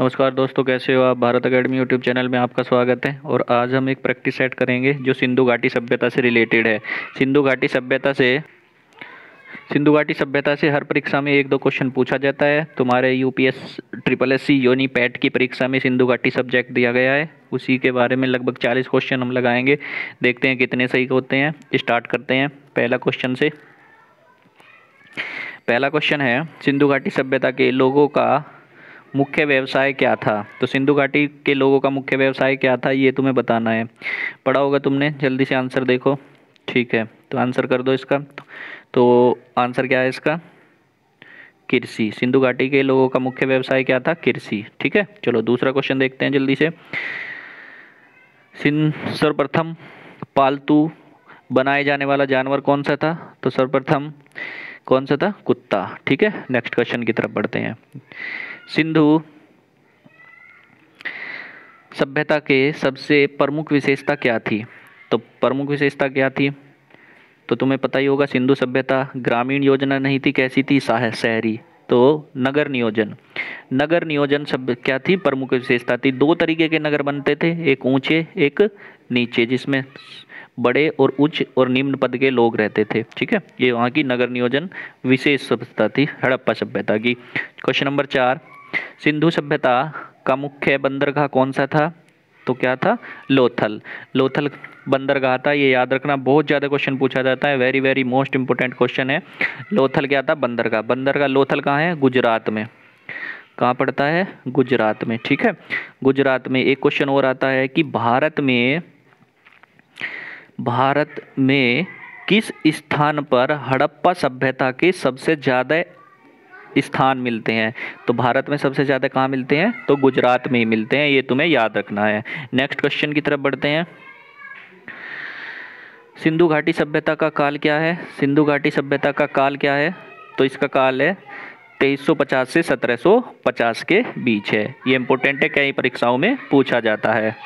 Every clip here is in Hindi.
नमस्कार दोस्तों, कैसे हो आप? भारत अकेडमी यूट्यूब चैनल में आपका स्वागत है और आज हम एक प्रैक्टिस सेट करेंगे जो सिंधु घाटी सभ्यता से रिलेटेड है। सिंधु घाटी सभ्यता से, सिंधु घाटी सभ्यता से हर परीक्षा में एक दो क्वेश्चन पूछा जाता है। तुम्हारे यूपीएस ट्रिपल एस सी योनी पैट की परीक्षा में सिंधु घाटी सब्जेक्ट दिया गया है। उसी के बारे में लगभग चालीस क्वेश्चन हम लगाएँगे। देखते हैं कितने सही होते हैं। स्टार्ट करते हैं पहला क्वेश्चन से। पहला क्वेश्चन है, सिंधु घाटी सभ्यता के लोगों का मुख्य व्यवसाय क्या था? तो सिंधु घाटी के लोगों का मुख्य व्यवसाय क्या था, ये तुम्हें बताना है। पढ़ा होगा तुमने, जल्दी से आंसर देखो। ठीक है तो आंसर कर दो इसका। तो आंसर क्या है इसका? कृषि सिंधु घाटी के लोगों का मुख्य व्यवसाय क्या था? कृषि ठीक है, चलो दूसरा क्वेश्चन देखते हैं जल्दी से। सर्वप्रथम पालतू बनाए जाने वाला जानवर कौन सा था? तो सर्वप्रथम कौन सा था? कुत्ता। ठीक है? नेक्स्ट क्वेश्चन की तरफ़ बढ़ते हैं। सिंधु, सभ्यता के सबसे प्रमुख विशेषता क्या थी? तो प्रमुख विशेषता क्या थी? तो तुम्हें पता ही होगा, सिंधु सभ्यता ग्रामीण योजना नहीं थी, कैसी थी? शहरी। तो नगर नियोजन। नगर नियोजन सब क्या थी? प्रमुख विशेषता थी। दो तरीके के नगर बनते थे, एक ऊँचे, एक नीचे, जिसमें बड़े और उच्च और निम्न पद के लोग रहते थे, ठीक है? ये वहाँ की नगर नियोजन विशेष सभ्यता थी, हड़प्पा सभ्यता की। क्वेश्चन नंबर चार, सिंधु सभ्यता का मुख्य बंदरगाह कौन सा था? तो क्या था? लोथल। लोथल बंदरगाह था, ये याद रखना, बहुत ज़्यादा क्वेश्चन पूछा जाता है very very most important question है। लोथल क्या था? बंदरगाह। बंदरगाह लोथल कहाँ है? गुजरात में। कहाँ पड़ता है? गुजरात में, ठीक है? गुजरात में एक क्वेश्चन और आता है कि भारत में भारत में किस स्थान पर हड़प्पा सभ्यता के सबसे ज़्यादा स्थान मिलते हैं? तो भारत में सबसे ज़्यादा कहाँ मिलते हैं? तो गुजरात में ही मिलते हैं। ये तुम्हें याद रखना है। नेक्स्ट क्वेश्चन की तरफ़ बढ़ते हैं। सिंधु घाटी सभ्यता का काल क्या है? सिंधु घाटी सभ्यता का काल क्या है? तो इसका काल है 2350 से 1750 के बीच है। ये इंपॉर्टेंट है, कई परीक्षाओं में पूछा जाता है।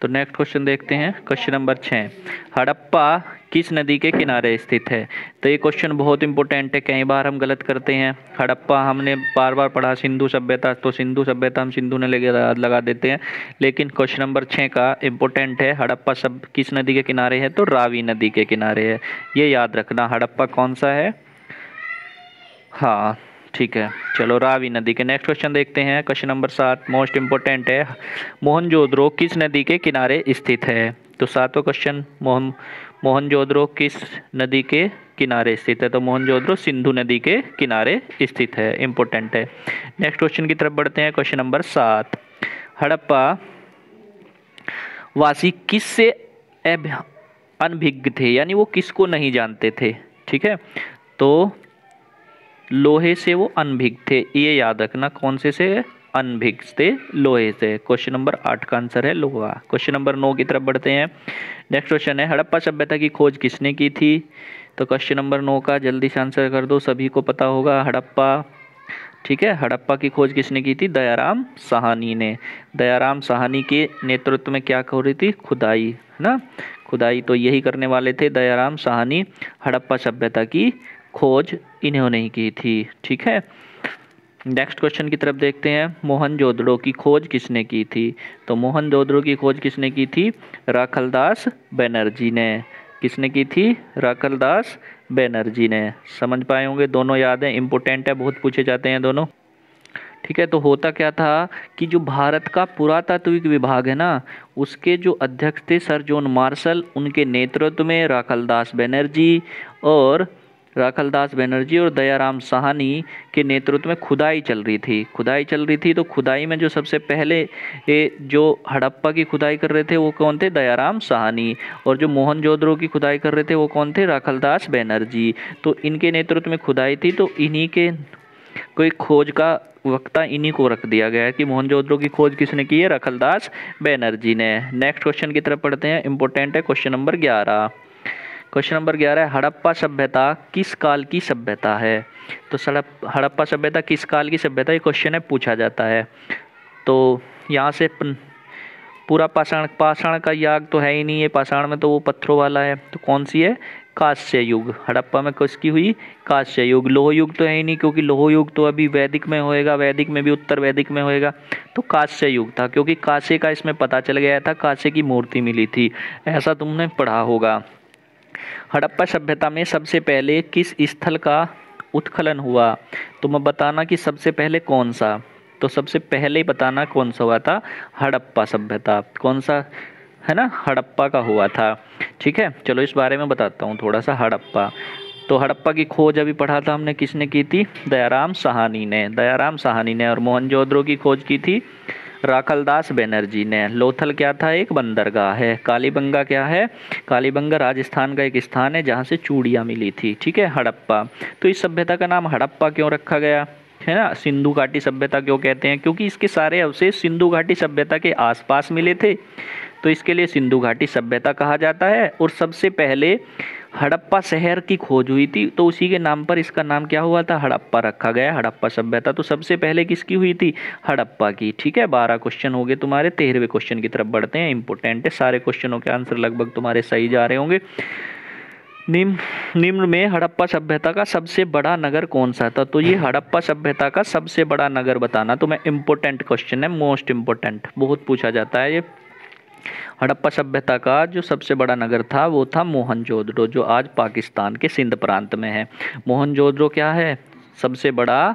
तो नेक्स्ट क्वेश्चन देखते हैं क्वेश्चन नंबर छः हड़प्पा किस नदी के किनारे स्थित है? तो ये क्वेश्चन बहुत इंपॉर्टेंट है, कई बार हम गलत करते हैं। हड़प्पा हमने बार बार पढ़ा, सिंधु सभ्यता तो सिंधु सभ्यता हम सिंधु ने लगे, लगा देते हैं। लेकिन क्वेश्चन नंबर छः का इम्पोर्टेंट है, हड़प्पा सब किस नदी के किनारे है? तो रावी नदी के किनारे है। ये याद रखना, हड़प्पा कौन सा है? हाँ। ठीक है। चलो रावी नदी के नेक्स्ट क्वेश्चन देखते हैं। क्वेश्चन नंबर सात मोस्ट इंपोर्टेंट है। मोहनजोदड़ो किस नदी के किनारे स्थित है? तो सातों क्वेश्चन मोहन, मोहनजोदड़ो किस नदी के किनारे स्थित है? तो मोहनजोदड़ो सिंधु नदी के किनारे स्थित है। इंपॉर्टेंट है। नेक्स्ट क्वेश्चन की तरफ़ बढ़ते हैं। क्वेश्चन नंबर सात, हड़प्पा वासी किस से अनभिज्ञ थे? यानी वो किसको नहीं जानते थे? ठीक है। तो लोहे से वो अनभिज्ञ थे। ये याद रखना कौन से से? अनभिज्ञ थे लोहे से। क्वेश्चन नंबर आठ का आंसर है लोहा। क्वेश्चन नंबर नौ की तरफ़ बढ़ते हैं। नेक्स्ट क्वेश्चन है, हड़प्पा सभ्यता की खोज किसने की थी? तो क्वेश्चन नंबर नौ का जल्दी से आंसर कर दो, सभी को पता होगा। हड़प्पा, ठीक है? हड़प्पा की खोज किसने की थी? दयाराम साहनी ने। दयाराम साहनी के नेतृत्व में क्या हो रही थी? खुदाई, है ना? खुदाई तो यही करने वाले थे दयाराम साहनी। हड़प्पा सभ्यता की खोज इन्होंने ही की थी, ठीक है? नेक्स्ट क्वेश्चन की तरफ़ देखते हैं। मोहन जोदड़ो की खोज किसने की थी? तो मोहन जोदड़ो की खोज किसने की थी? राखलदास बनर्जी ने। किसने की थी? राखलदास बनर्जी ने। समझ पाए होंगे? दोनों याद हैं इम्पोर्टेंट है, बहुत पूछे जाते हैं दोनों। ठीक है तो होता क्या था कि जो भारत का पुरातात्विक विभाग है ना, उसके जो अध्यक्ष थे, सर जोन मार्शल, उनके नेतृत्व में राखलदास बनर्जी और राखलदास बनर्जी और दयाराम साहनी के नेतृत्व में खुदाई चल रही थी। खुदाई चल रही थी तो खुदाई में जो सबसे पहले ये जो हड़प्पा की खुदाई कर रहे थे वो कौन थे? दयाराम साहनी। और जो मोहनजोदड़ो की खुदाई कर रहे थे वो कौन थे? राखलदास बनर्जी। तो इनके नेतृत्व में खुदाई थी तो इन्हीं के कोई खोज का वक्ता इन्हीं को रख दिया गया है कि मोहन मोहनजोदड़ो की खोज किसने की है? रखलदास बनर्जी ने। नेक्स्ट क्वेश्चन की तरफ़ पढ़ते हैं। इंपॉर्टेंट है क्वेश्चन नंबर ग्यारह। क्वेश्चन नंबर ग्यारह, हड़प्पा सभ्यता किस काल की सभ्यता है? तो सड़प हड़प्पा सभ्यता किस काल की सभ्यता, ये क्वेश्चन है, पूछा जाता है। तो यहाँ से पूरा पाषाण पाषाण का याग तो है ही नहीं है पाषाण में तो वो पत्थरों वाला है। तो कौन सी है? कांस्य युग। हड़प्पा में किसकी हुई? कांस्य युग। लोह युग तो है ही नहीं, क्योंकि लोह युग तो अभी वैदिक में होएगा, वैदिक में भी उत्तर वैदिक में होएगा। तो कांस्य युग था, क्योंकि कांसे का इसमें पता चल गया था कांसे की मूर्ति मिली थी। ऐसा तुमने पढ़ा होगा। हड़प्पा सभ्यता में सबसे पहले किस स्थल का उत्खनन हुआ? तो मैं बताना कि सबसे पहले कौन सा? तो सबसे पहले बताना कौन सा हुआ था? हड़प्पा सभ्यता। कौन सा? है ना? हड़प्पा का हुआ था। ठीक है? चलो इस बारे में बताता हूँ थोड़ा सा हड़प्पा। तो हड़प्पा की खोज अभी पढ़ा था हमने, किसने की थी? दयाराम सहानी ने। दयाराम सहानी ने और मोहनजोदड़ो की खोज की थी। राखलदास बनर्जी ने, लोथल क्या था? एक बंदरगाह है। कालीबंगा क्या है? कालीबंगा राजस्थान का एक स्थान है जहाँ से चूड़ियाँ मिली थी, ठीक है? हड़प्पा। तो इस सभ्यता का नाम हड़प्पा क्यों रखा गया? है ना? सिंधु घाटी सभ्यता क्यों कहते हैं? क्योंकि इसके सारे अवशेष सिंधु घाटी सभ्यता के आसपास मिले थे। तो इसके लिए सिंधु घाटी सभ्यता कहा जाता है। और सबसे पहले हड़प्पा शहर की खोज हुई थी तो उसी के नाम पर इसका नाम क्या हुआ था? हड़प्पा रखा गया, हड़प्पा सभ्यता। तो सबसे पहले किसकी हुई थी? हड़प्पा की। ठीक है, बारह क्वेश्चन हो गए तुम्हारे, तेरहवें क्वेश्चन की तरफ़ बढ़ते हैं इंपोर्टेंट है। सारे क्वेश्चनों के आंसर लगभग तुम्हारे सही जा रहे होंगे। निम्न निम्न में हड़प्पा सभ्यता का सबसे बड़ा नगर कौन सा था? तो ये हड़प्पा सभ्यता का सबसे बड़ा नगर बताना तो मैं इम्पोर्टेंट क्वेश्चन है मोस्ट इम्पोर्टेंट बहुत पूछा जाता है ये। हड़प्पा सभ्यता का जो सबसे बड़ा नगर था, वो था मोहनजोदड़ो, जो आज पाकिस्तान के सिंध प्रांत में है। मोहनजोदड़ो क्या है? सबसे बड़ा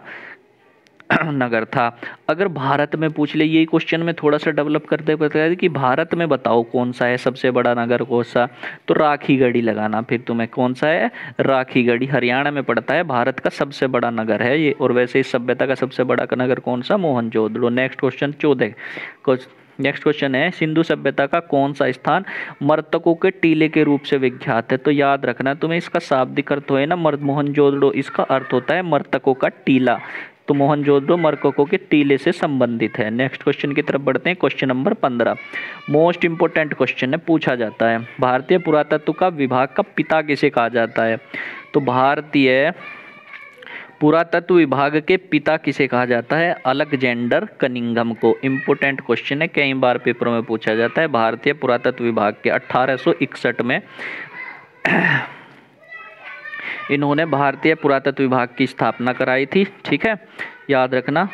नगर था। अगर भारत में पूछ ले यही क्वेश्चन में थोड़ा सा डेवलप करते बताया कि भारत में बताओ कौन सा है सबसे बड़ा नगर कौन सा? तो राखी गढ़ी लगाना, फिर तुम्हें कौन सा है? राखी गढ़ी हरियाणा में पड़ता है। भारत का सबसे बड़ा नगर है ये, और वैसे इस सभ्यता का सबसे बड़ा नगर कौन सा? मोहनजोदड़ो। नेक्स्ट क्वेश्चन चौदह नेक्स्ट क्वेश्चन है, सिंधु सभ्यता का कौन सा स्थान मर्तकों के टीले के रूप से विख्यात है? तो याद रखना, तुम्हें इसका शाब्दिक अर्थ हो ना, मर्द मोहनजोदड़ो इसका अर्थ होता है मर्तकों का टीला। तो मोहनजोदड़ो मरकोको के टीले से संबंधित है। नेक्स्ट क्वेश्चन की तरफ़ बढ़ते हैं क्वेश्चन नंबर पंद्रह। मोस्ट इंपोर्टेंट क्वेश्चन है, पूछा जाता है। भारतीय पुरातत्व का विभाग का पिता किसे कहा जाता है? तो भारतीय पुरातत्व विभाग के पिता किसे कहा जाता है? अलेक्जेंडर कनिंगम को। इम्पोर्टेंट क्वेश्चन है, कई बार पेपरों में पूछा जाता है। भारतीय पुरातत्व विभाग के अठारह में इन्होंने भारतीय पुरातत्व विभाग की स्थापना कराई थी, ठीक है? याद रखना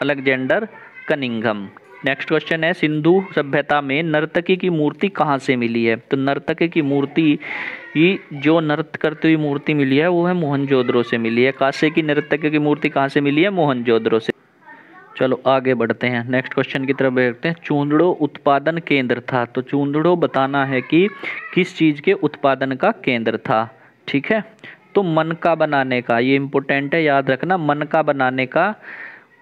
अलेक्जेंडर कनिंगम नेक्स्ट क्वेश्चन है, सिंधु सभ्यता में नर्तकी की मूर्ति कहाँ से मिली है? तो नर्तकी की मूर्ति ही जो नृत्य करती हुई मूर्ति मिली है, वो है मोहनजोदड़ो से मिली है। कासे की नर्तकी की मूर्ति कहाँ से मिली है? मोहनजोदड़ो से। चलो, आगे बढ़ते हैं। नेक्स्ट क्वेश्चन की तरफ़ देखते हैं। चूंदड़ो उत्पादन केंद्र था। तो चूंदड़ो बताना है कि किस चीज़ के उत्पादन का केंद्र था? ठीक है? तो मन का बनाने का, ये इम्पोर्टेंट है, याद रखना, मन का बनाने का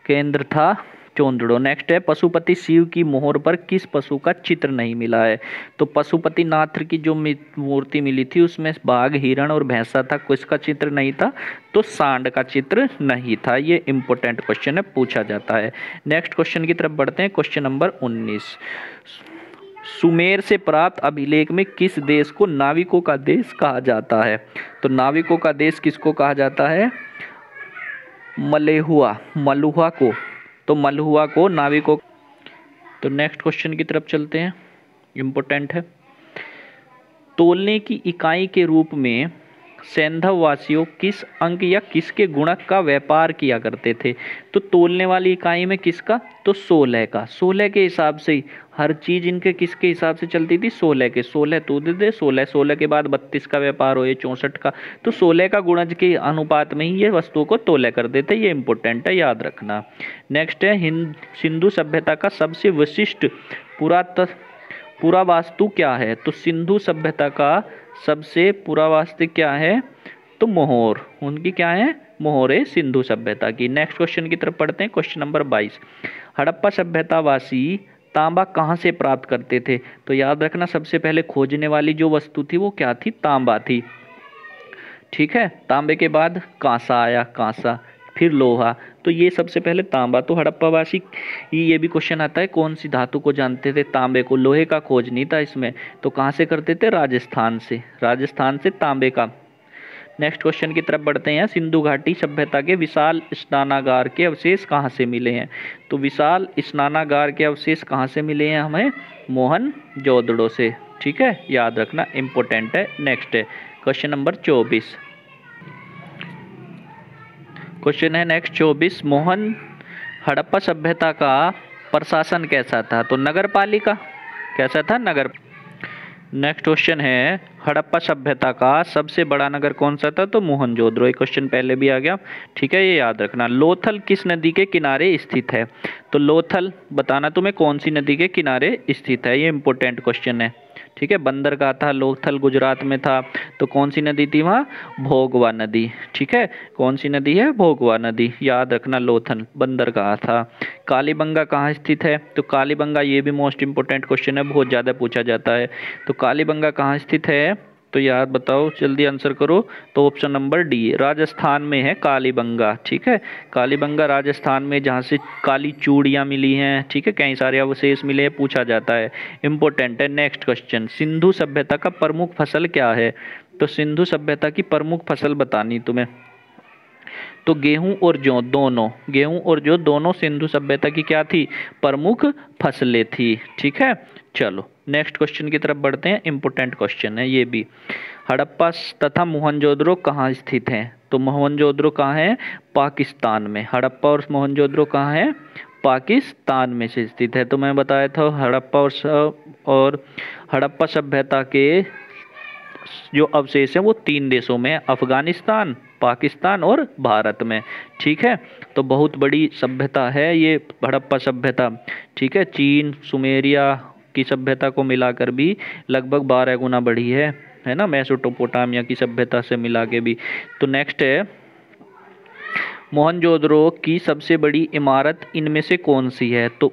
केंद्र था चोंदड़ो। नेक्स्ट है, पशुपति शिव की मोहर पर किस पशु का चित्र नहीं मिला है? तो पशुपति नाथ की जो मूर्ति मिली थी, उसमें बाघ, हिरण और भैंसा था। किसका चित्र नहीं था? तो सांड का चित्र नहीं था। ये इंपॉर्टेंट क्वेश्चन है, पूछा जाता है। नेक्स्ट क्वेश्चन की तरफ़ बढ़ते हैं क्वेश्चन नंबर उन्नीस। सुमेर से प्राप्त अभिलेख में किस देश को नाविकों का देश कहा जाता है? तो नाविकों का देश किसको कहा जाता है? मलेहुआ, मलुआ को। तो मलहुआ को नाविकों तो नेक्स्ट क्वेश्चन की तरफ़ चलते हैं। इम्पोर्टेंट है। तोलने की इकाई के रूप में सैंधव वासियों किस अंक या किसके गुणक का व्यापार किया करते थे? तो तोलने वाली इकाई में किसका? तो सोलह का। सोलह के हिसाब से हर चीज़ इनके किसके हिसाब से चलती थी? सोलह के। सोलह तो दे दे, सोलह। सोलह के बाद बत्तीस का व्यापार हो ये चौंसठ का। तो सोलह का गुणज के अनुपात में ही ये वस्तुओं को तोलह कर देते ये इंपॉर्टेंट है, याद रखना। नेक्स्ट है हिंद सिंधु सभ्यता का सबसे विशिष्ट पुरातत्व पुरावास्तु क्या है? तो सिंधु सभ्यता का सबसे पुरावास्तु क्या है? तो मोहर। उनकी क्या है? मोहरे सिंधु सभ्यता की। नेक्स्ट क्वेश्चन की तरफ़ पढ़ते हैं। क्वेश्चन नंबर बाईस। हड़प्पा सभ्यतावासी तांबा कहाँ से प्राप्त करते थे? तो याद रखना, सबसे पहले खोजने वाली जो वस्तु थी, वो क्या थी? तांबा थी। ठीक है? तांबे के बाद कांसा आया। कांसा। फिर लोहा। तो ये सबसे पहले तांबा। तो हड़प्पावासी, ये भी क्वेश्चन आता है, कौन सी धातु को जानते थे तांबे को? लोहे का खोज नहीं था इसमें। तो कहाँ से करते थे? राजस्थान से। राजस्थान से तांबे का। नेक्स्ट क्वेश्चन की तरफ़ बढ़ते हैं। सिंधु घाटी सभ्यता के विशाल स्नानागार के अवशेष कहाँ से मिले हैं? तो विशाल स्नानागार के अवशेष कहाँ से मिले हैं हमें? मोहन जोदड़ो से। ठीक है? याद रखना इम्पोर्टेंट है। नेक्स्ट है। क्वेश्चन नंबर चौबीस। क्वेश्चन है नेक्स्ट, चौबीस, मोहन हड़प्पा सभ्यता का प्रशासन कैसा था? तो नगर पालिका कैसा था? नगर। नेक्स्ट क्वेश्चन है, हड़प्पा सभ्यता का सबसे बड़ा नगर कौन सा था? तो मोहनजोदड़ो एक क्वेश्चन पहले भी आ गया। ठीक है, ये याद रखना। लोथल किस नदी के किनारे स्थित है? तो लोथल, बताना तुम्हें कौन सी नदी के किनारे स्थित है? ये इंपॉर्टेंट क्वेश्चन है। ठीक है? बंदर का था लोकथल गुजरात में था। तो कौन सी नदी थी वहाँ? भोगवा नदी। ठीक है? कौन सी नदी है? भोगवा नदी। याद रखना लोथल का था। कालीबंगा कहाँ स्थित है? तो कालीबंगा ये भी मोस्ट इंपॉर्टेंट क्वेश्चन है, बहुत ज़्यादा पूछा जाता है। तो कालीबंगा कहाँ स्थित है? तो यार बताओ, जल्दी आंसर करो। तो ऑप्शन नंबर डी राजस्थान में है कालीबंगा, ठीक है? कालीबंगा राजस्थान में जहाँ से काली चूड़ियाँ मिली हैं, ठीक है? कई सारे अवशेष मिले हैं, पूछा जाता है। इंपॉर्टेंट है नेक्स्ट क्वेश्चन सिंधु सभ्यता का प्रमुख फ़सल क्या है? तो सिंधु सभ्यता की प्रमुख फ़सल बतानी तुम्हें। तो गेहूँ और जौ, दोनों। गेहूँ और जौ, दोनों सिंधु सभ्यता की क्या थी? प्रमुख फ़सलें थी, ठीक है? चलो नेक्स्ट क्वेश्चन की तरफ़ बढ़ते हैं इंपोर्टेंट क्वेश्चन है, ये भी। हड़प्पा तथा मोहनजोदड़ो कहाँ स्थित हैं? तो मोहनजोदड़ो कहाँ है? पाकिस्तान में। हड़प्पा और मोहनजोदड़ो कहाँ है? पाकिस्तान में से स्थित है। तो मैं बताया था, हड़प्पा और और हड़प्पा सभ्यता के जो अवशेष हैं, वो तीन देशों में अफ़गानिस्तान, पाकिस्तान और भारत में। ठीक है? तो बहुत बड़ी सभ्यता है ये हड़प्पा सभ्यता। ठीक है? चीन, सुमेरिया की सभ्यता को मिलाकर भी लगभग बारह गुना बढ़ी है है ना? मैसोटोपोटामिया की सभ्यता से मिला के भी। तो नेक्स्ट है, मोहनजोदड़ो की सबसे बड़ी इमारत इनमें से कौन सी है? तो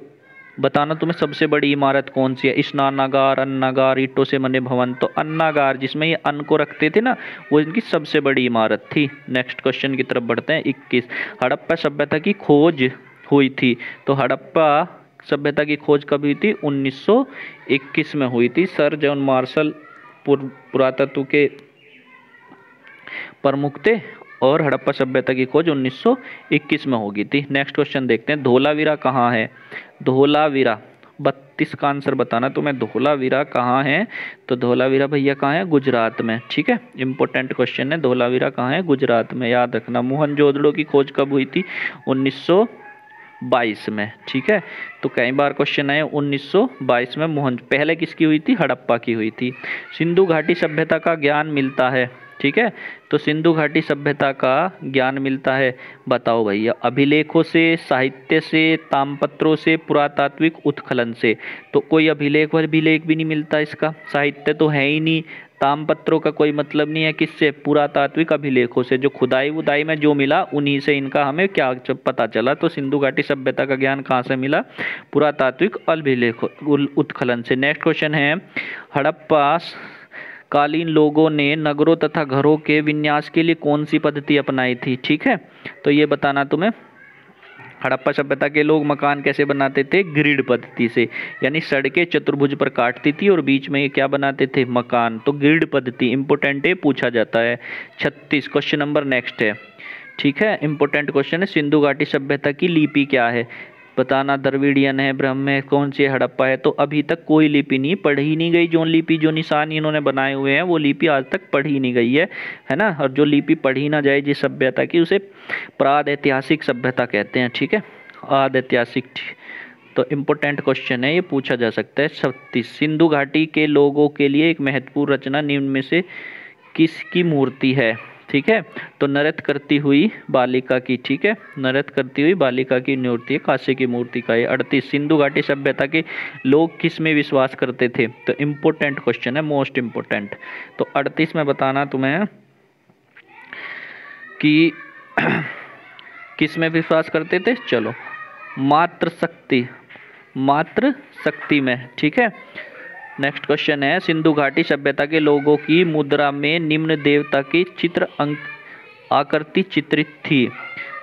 बताना तुम्हें सबसे बड़ी इमारत कौन सी है? स्नानागार अन्नागार, ईटों से बने भवन। तो अन्नागार, जिसमें ये अन्न को रखते थे ना, वो इनकी सबसे बड़ी इमारत थी। नेक्स्ट क्वेश्चन की तरफ़ बढ़ते हैं, इक्कीस। हड़प्पा सभ्यता की खोज हुई थी। तो हड़प्पा सभ्यता की खोज कब हुई थी? 1921 में हुई थी। सर जॉन मार्शल पुरातत्व के प्रमुख थे और हड़प्पा सभ्यता की खोज 1921 में होगी थी। नेक्स्ट क्वेश्चन देखते हैं। धोलावीरा कहाँ है? धोलावीरा, बत्तीस का आंसर बताना तो मैं धोलावीरा कहाँ है? तो धोलावीरा भैया कहाँ है? गुजरात में। ठीक है? इंपॉर्टेंट क्वेश्चन है। धोलावीरा कहाँ है? गुजरात में। याद रखना। मोहनजोदड़ो की खोज कब हुई थी? 1922 में, ठीक है? तो कई बार क्वेश्चन आए 1922 में मोहन, पहले किसकी हुई थी? हड़प्पा की हुई थी। सिंधु घाटी सभ्यता का ज्ञान मिलता है। ठीक है? तो सिंधु घाटी सभ्यता का ज्ञान मिलता है। बताओ भैया, अभिलेखों से, साहित्य से, तामपत्रों से, पुरातात्विक उत्खलन से। तो कोई अभिलेख और अभिलेख भी नहीं मिलता इसका? साहित्य तो है ही नहीं। तामपत्रों का कोई मतलब नहीं है किससे? पुरातात्विक अभिलेखों से। जो खुदाई वुदाई में जो मिला, उन्हीं से इनका हमें क्या पता चला? तो सिंधु घाटी सभ्यता का ज्ञान कहाँ से मिला? पुरातात्विक अभिलेख उत्खलन से। नेक्स्ट क्वेश्चन है, हड़प्पा कालीन लोगों ने नगरों तथा घरों के विन्यास के लिए कौन सी पद्धति अपनाई थी? ठीक है? तो ये बताना तुम्हें। हड़प्पा सभ्यता के लोग मकान कैसे बनाते थे? ग्रिड पद्धति से, यानी सड़कें चतुर्भुज पर काटती थी और बीच में ये क्या बनाते थे? मकान। तो ग्रिड पद्धति इंपोर्टेंट है पूछा जाता है। छत्तीस क्वेश्चन नंबर नेक्स्ट है। ठीक है? इंपोर्टेंट क्वेश्चन है, सिंधु घाटी सभ्यता की लिपि क्या है? बताना द्रविडियन है, ब्रह्म है कौन सी हड़प्पा है? तो अभी तक कोई लिपि नहीं, पढ़ी नहीं गई। जो लिपि, जो निशान इन्होंने बनाए हुए हैं, वो लिपि आज तक पढ़ी नहीं गई है है ना? और जो लिपि पढ़ी ना जाए, जिस सभ्यता की, उसे प्राद ऐतिहासिक सभ्यता कहते हैं, ठीक है? आद ऐतिहासिक तो इम्पोर्टेंट क्वेश्चन है, ये पूछा जा सकता है। छत्तीस, सिंधु घाटी के लोगों के लिए एक महत्वपूर्ण रचना, निम्न में से किसकी मूर्ति है? ठीक है? तो नृत्य करती हुई बालिका की, ठीक है? नृत्य करती हुई बालिका की मूर्ति है, काशी की मूर्ति का है अड़तीस सिंधु घाटी सभ्यता के लोग किसमें विश्वास करते थे? तो इम्पोर्टेंट क्वेश्चन है मोस्ट इम्पोर्टेंट तो अड़तीस में बताना तुम्हें कि किसमें विश्वास करते थे? चलो मात्र शक्ति मात्र शक्ति में, ठीक है? नेक्स्ट क्वेश्चन है, सिंधु घाटी सभ्यता के लोगों की मुद्रा में निम्न देवता की चित्र अंक, आकृति चित्रित थी।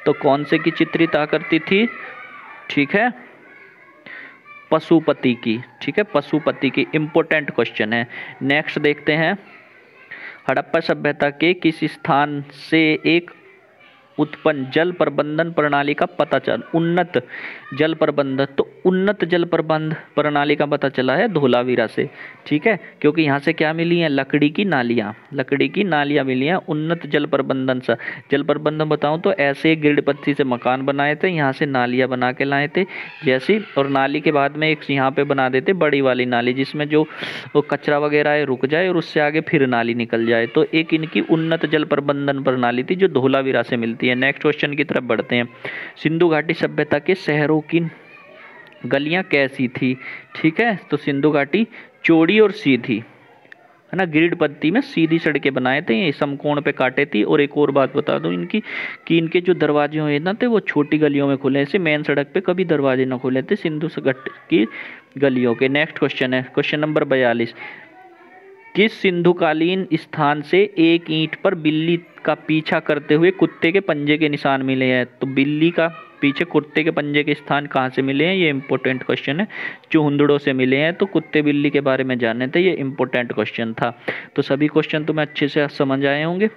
तो कौन से की चित्रित आकृति थी? ठीक है। पशुपति की। ठीक है, पशुपति की इंपोर्टेंट क्वेश्चन है। नेक्स्ट देखते हैं। हड़प्पा सभ्यता के किस स्थान से एक उत्पन्न जल प्रबंधन प्रणाली का पता चल, उन्नत जल प्रबंधन तो उन्नत जल प्रबंध प्रणाली का पता चला है धोलावीरा से, ठीक है? क्योंकि यहाँ से क्या मिली हैं? लकड़ी की नालियाँ, लकड़ी की नालियाँ मिली हैं, उन्नत जल प्रबंधन से। जल प्रबंधन बताऊँ तो ऐसे ग्रिड पत्ती से मकान बनाए थे, यहाँ से नालियाँ बना के लाए थे, जैसी और नाली के बाद में एक यहाँ पे बना देते बड़ी वाली नाली, जिसमें जो कचरा वगैरह है, रुक जाए और उससे आगे फिर नाली निकल जाए। तो एक इनकी उन्नत जल प्रबंधन प्रणाली थी, जो धोलावीरा से मिलती है। नेक्स्ट क्वेश्चन की तरफ़ बढ़ते हैं। सिंधु घाटी सभ्यता के शहरों की गलियाँ कैसी थी? ठीक है तो सिंधु घाटी चौड़ी और सीधी, है ना? ग्रिड पत्ती में सीधी सड़कें बनाए थे, ये समकोण पे काटे थी। और एक और बात बता दूँ इनकी, कि इनके जो दरवाजे हुए ना थे, वो छोटी गलियों में खुले ऐसे मेन सड़क पे कभी दरवाजे ना खुले थे सिंधु घाट की गलियों के। नेक्स्ट क्वेश्चन है। क्वेश्चन नंबर बयालीस। किस सिंधुकालीन स्थान से एक ईंट पर बिल्ली का पीछा करते हुए कुत्ते के पंजे के निशान मिले हैं? तो बिल्ली का पीछे कुत्ते के पंजे के स्थान कहाँ से मिले हैं? ये इंपॉर्टेंट क्वेश्चन है। चुहंदड़ों से मिले हैं। तो कुत्ते बिल्ली के बारे में जानने थे। ये इंपॉर्टेंट क्वेश्चन था। तो सभी क्वेश्चन तुम्हें अच्छे से समझ आए होंगे।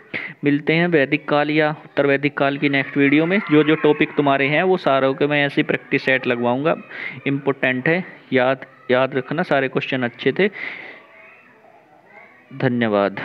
मिलते हैं वैदिक काल या उत्तर वैदिक काल की नेक्स्ट वीडियो में। जो जो टॉपिक तुम्हारे हैं, वो सारों के मैं ऐसी प्रैक्टिस सेट लगवाऊँगा। इम्पोर्टेंट है। याद याद रखना। सारे क्वेश्चन अच्छे थे। धन्यवाद।